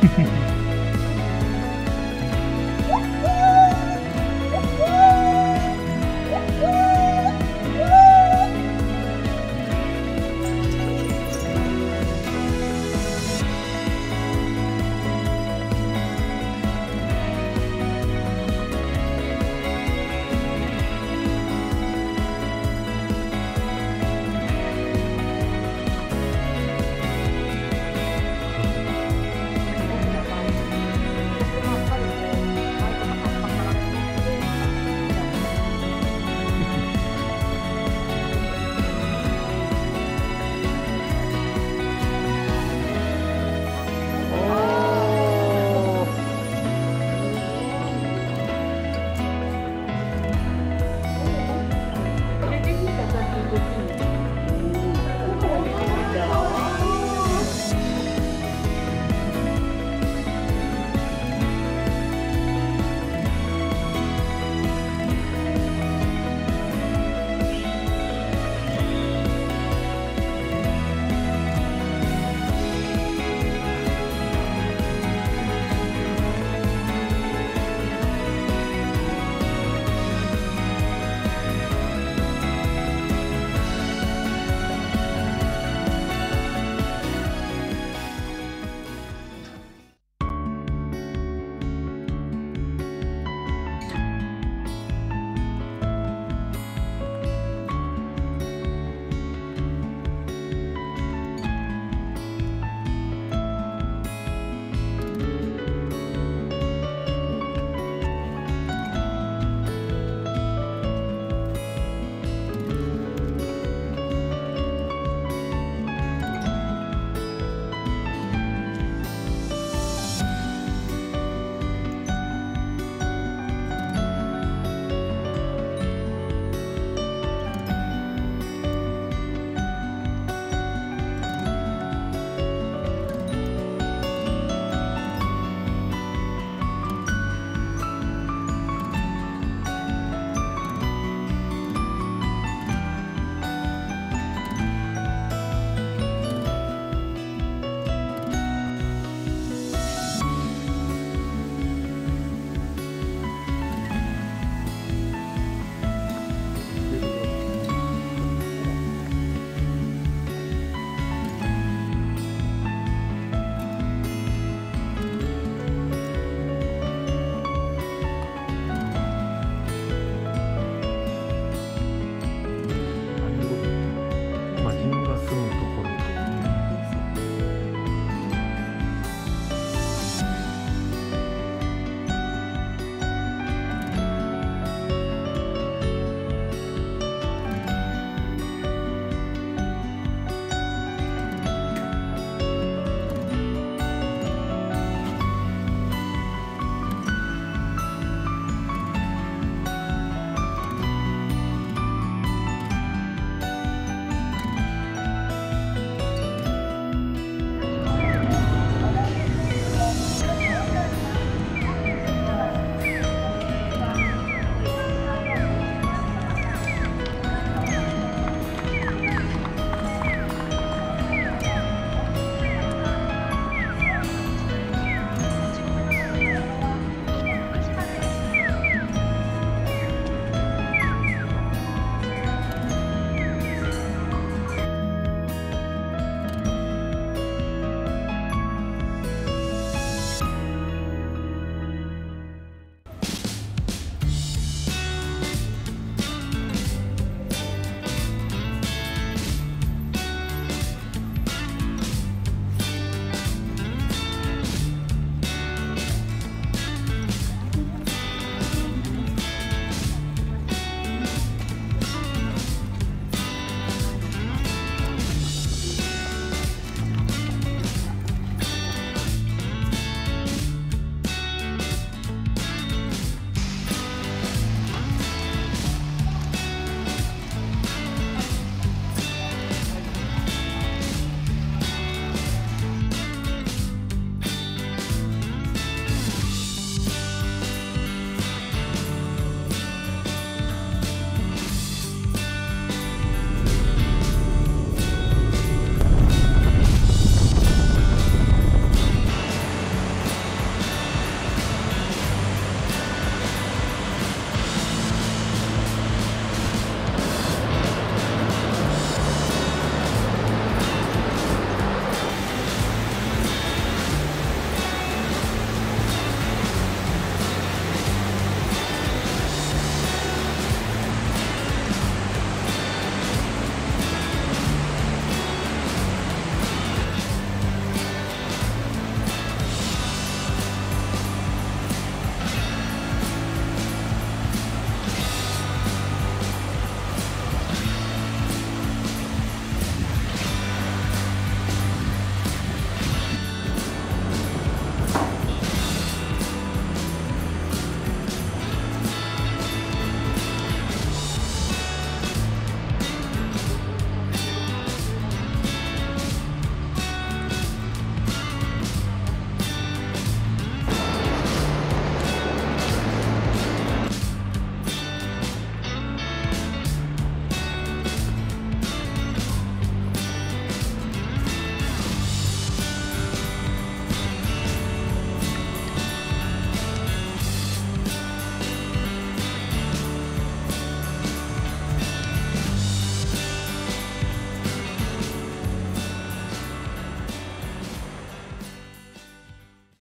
哼 哼